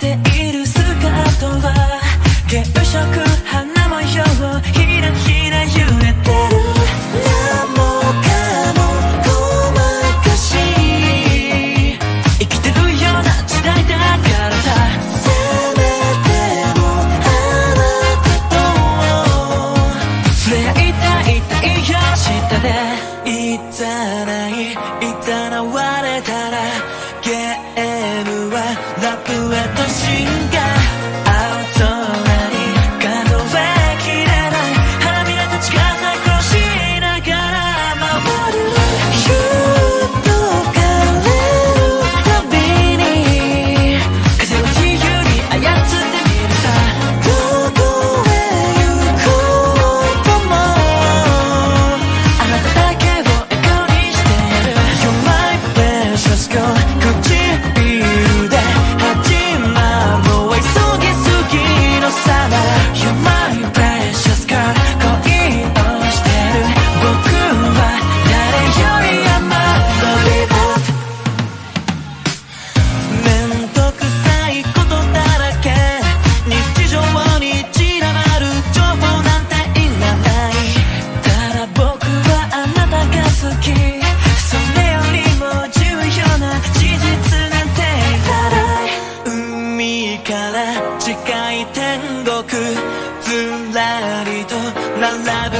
ているスカートは原色 You. らりと並ぶ